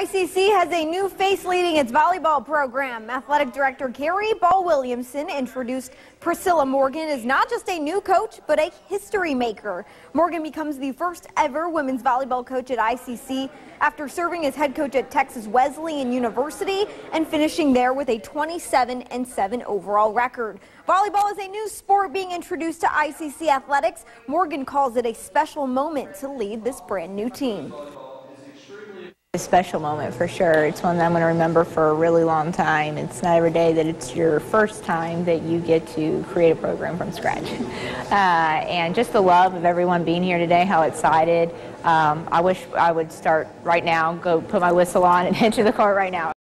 ICC has a new face leading its volleyball program. Athletic Director Carrie Ball Williamson introduced Priscilla Morgan as not just a new coach, but a history maker. Morgan becomes the first ever women's volleyball coach at ICC after serving as head coach at Texas Wesleyan University and finishing there with a 27 and 7 overall record. Volleyball is a new sport being introduced to ICC athletics. Morgan calls it a special moment to lead this brand new team. A special moment for sure. It's one that I'm going to remember for a really long time. It's not every day that it's your first time that you get to create a program from scratch. Uh, and just the love of everyone being here today, how excited. Um, I wish I would start right now, go put my whistle on and enter the court right now.